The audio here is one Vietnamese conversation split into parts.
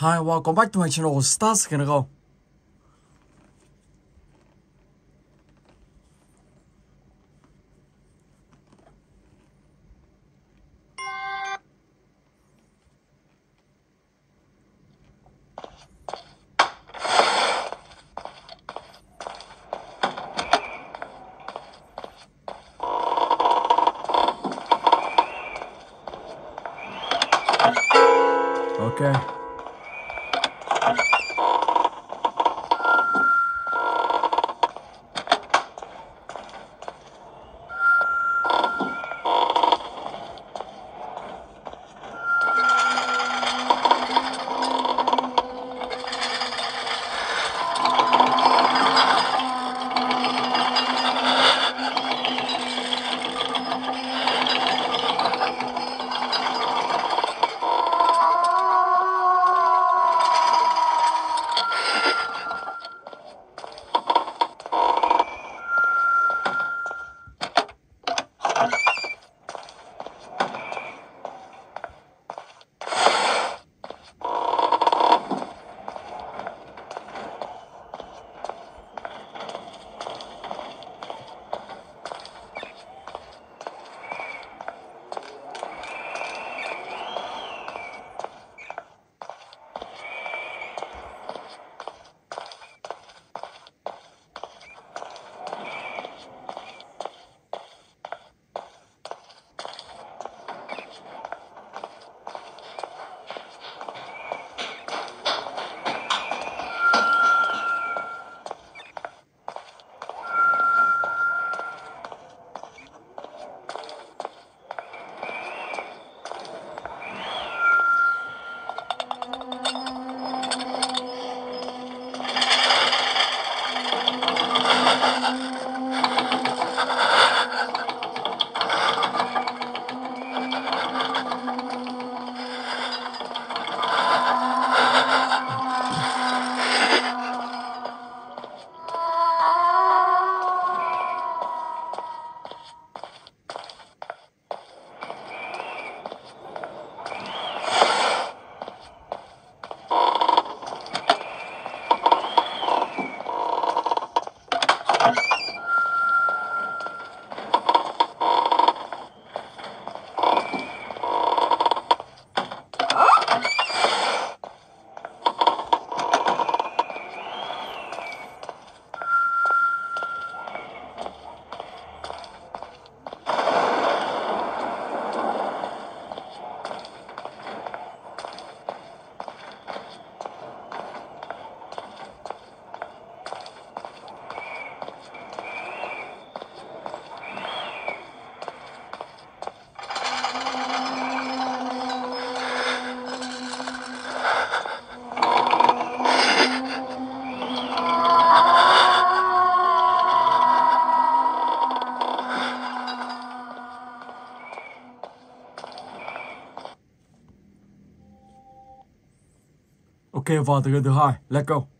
Hi, welcome back to my channel, Stars Can Go. Ok, vào từ thứ hai. Let's go.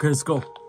Okay, let's go.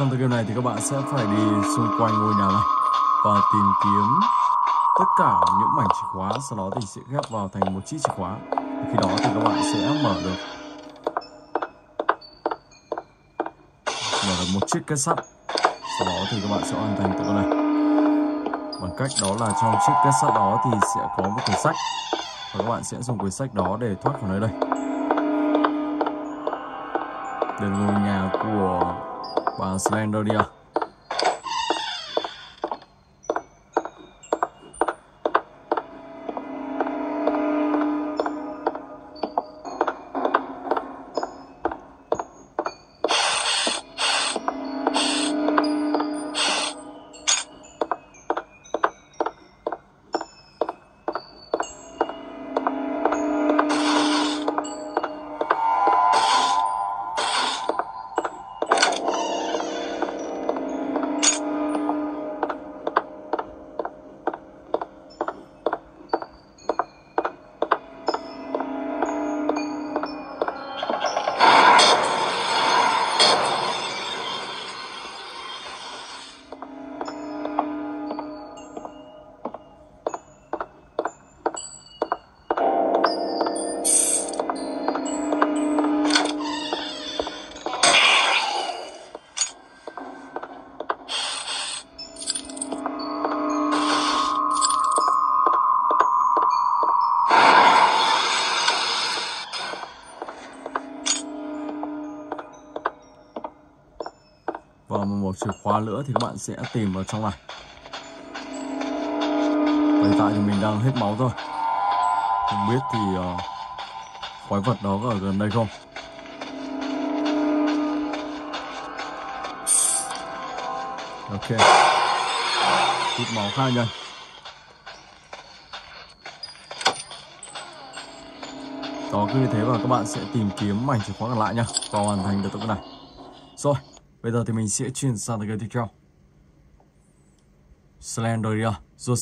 Trong tựa game này thì các bạn sẽ phải đi xung quanh ngôi nhà này và tìm kiếm tất cả những mảnh chìa khóa, sau đó thì sẽ ghép vào thành một chiếc chìa khóa. Khi đó thì các bạn sẽ mở được. Mở được một chiếc kết sắt. Sau đó thì các bạn sẽ hoàn thành tựa này. Bằng cách đó là trong chiếc kết sắt đó thì sẽ có một quyển sách. Và các bạn sẽ dùng quyển sách đó để thoát khỏi nơi đây. Để ngôi nhà của bà Slenderia và một chìa khóa nữa thì các bạn sẽ tìm vào trong này. Hiện tại thì mình đang hết máu rồi. Không biết thì uh, quái vật đó có ở gần đây không? Ok. Hút máu khá nhanh đó cứ như thế và các bạn sẽ tìm kiếm mảnh chìa khóa còn lại nha. Và hoàn thành được cái này. Rồi. Bây giờ thì mình sẽ chuyển sang cái tiếp theo. Slenderia The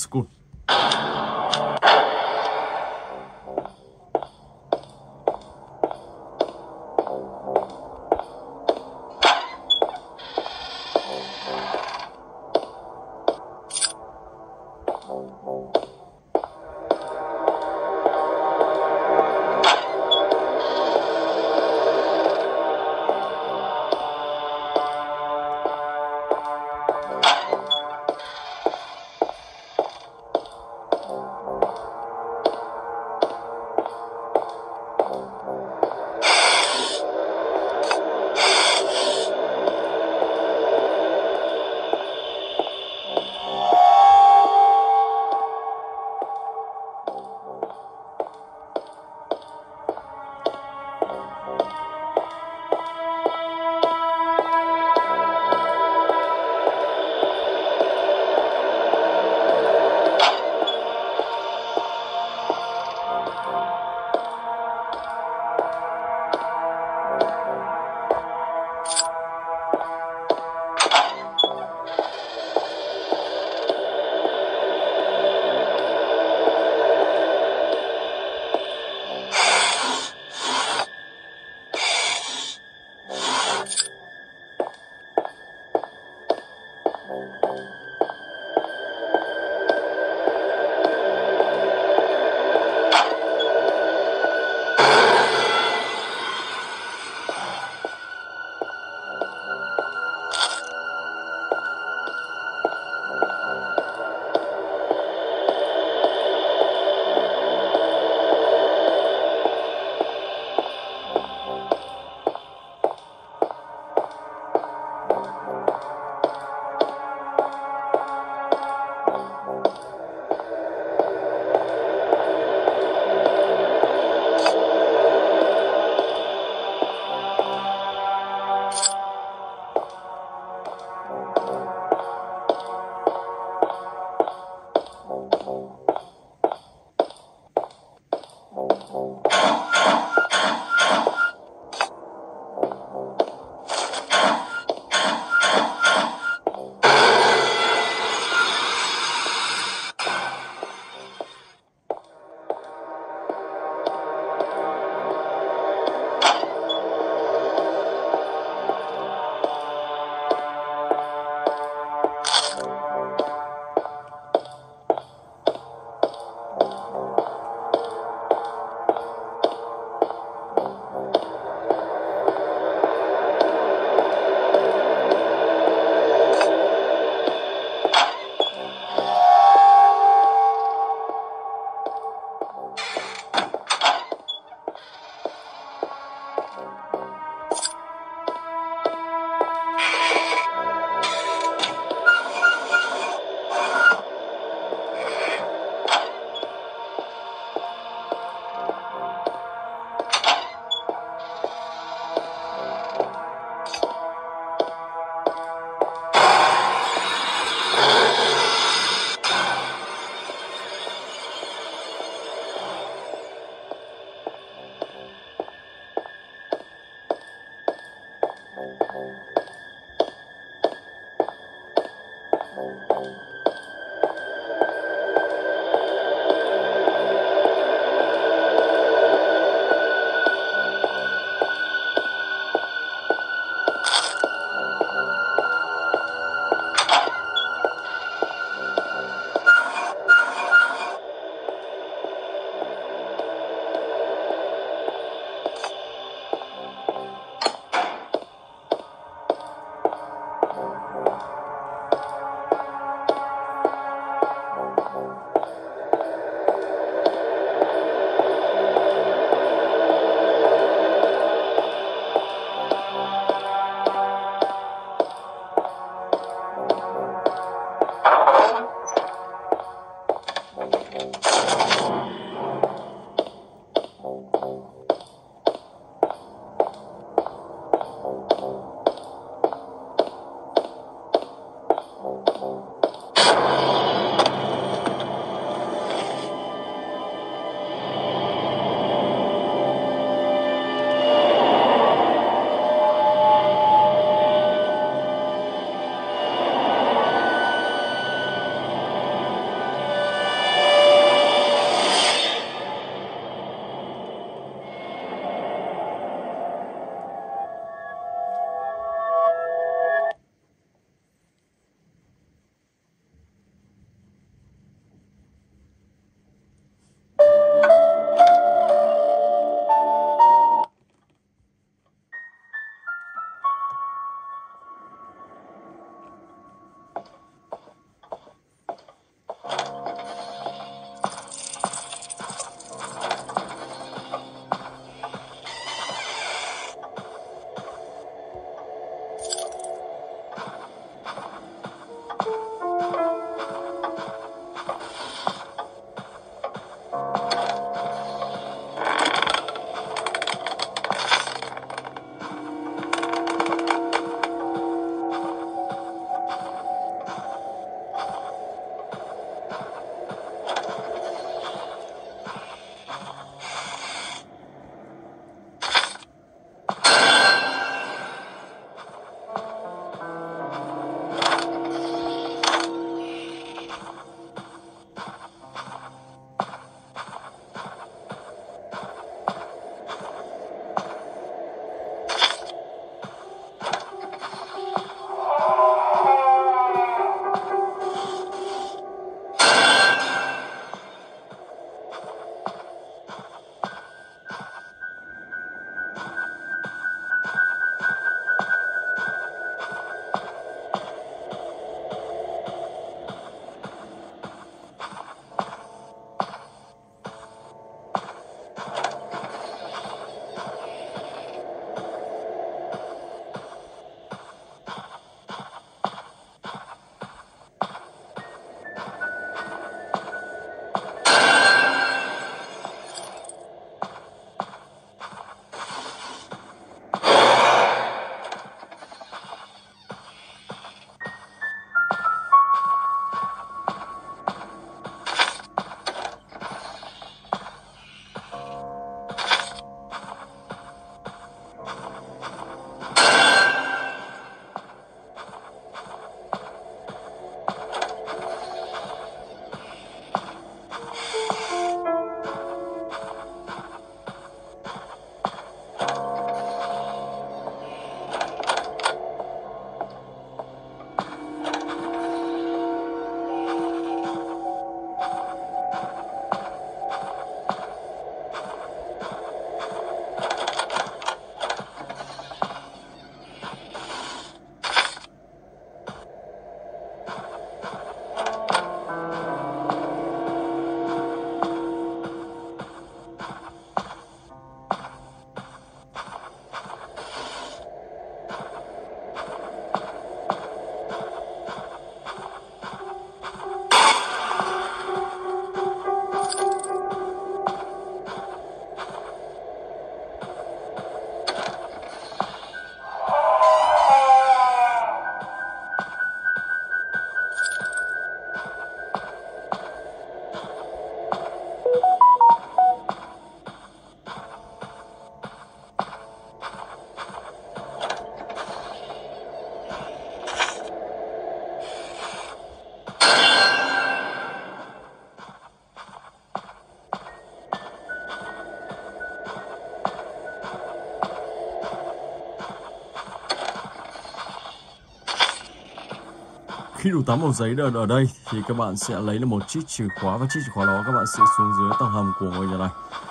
khi đủ 8 màu giấy ở đây, thì các bạn sẽ lấy được một chiếc chìa khóa và chiếc chìa khóa đó các bạn sẽ xuống dưới tầng hầm của ngôi nhà này.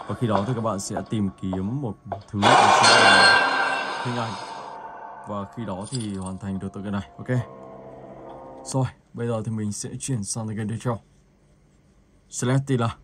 Và khi đó thì các bạn sẽ tìm kiếm một thứ ở trên hình ảnh. Và khi đó thì hoàn thành được tựa game này, ok? Rồi, bây giờ thì mình sẽ chuyển sang game tiếp theo. Celestina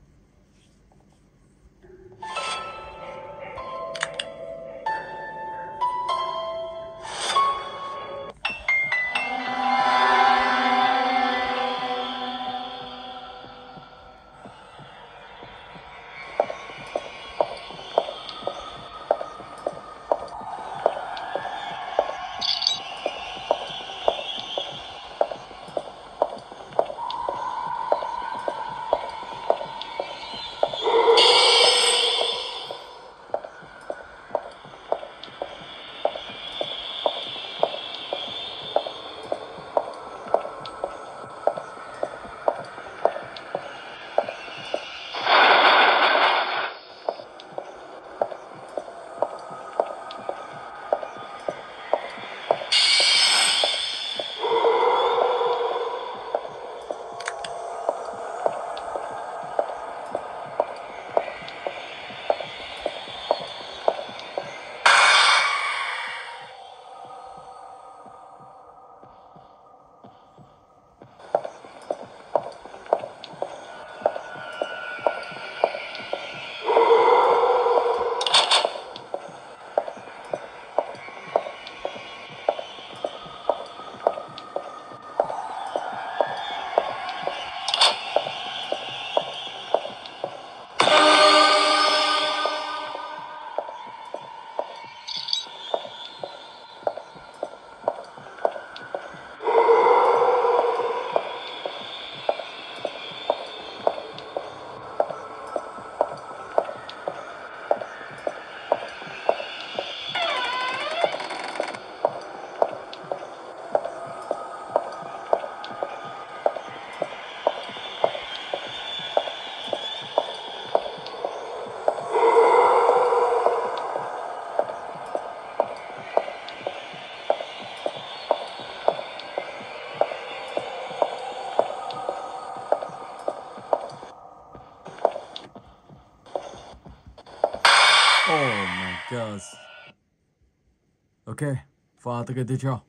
và từ cái tiếp theo.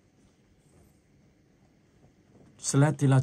Select là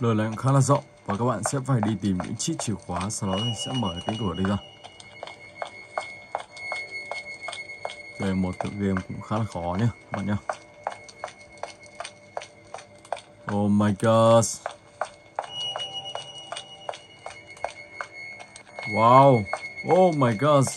Lời này cũng khá là rộng và các bạn sẽ phải đi tìm những chiếc chìa khóa, sau đó thì sẽ mở cánh cửa đây ra. Đây một tựa game cũng khá là khó nhé các bạn nhé. Oh my god. Wow. Oh my god.